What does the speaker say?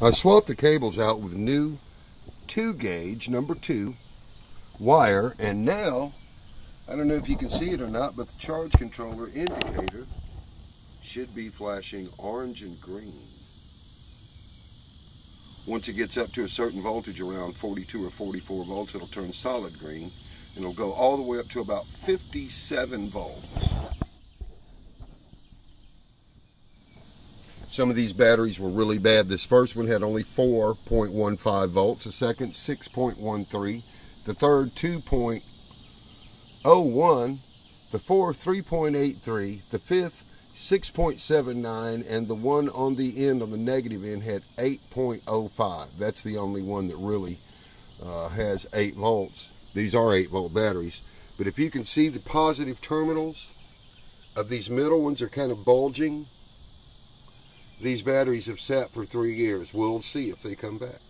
I swapped the cables out with new 2 gauge number 2 wire and now I don't know if you can see it or not but the charge controller indicator should be flashing orange and green. Once it gets up to a certain voltage around 42 or 44 volts it'll turn solid green and it'll go all the way up to about 57 volts. Some of these batteries were really bad. This first one had only 4.15 volts, the second 6.13, the third 2.01, the fourth 3.83, the fifth 6.79, and the one on the end, on the negative end, had 8.05. That's the only one that really uh, has 8 volts. These are 8 volt batteries. But if you can see the positive terminals of these middle ones are kind of bulging these batteries have sat for three years. We'll see if they come back.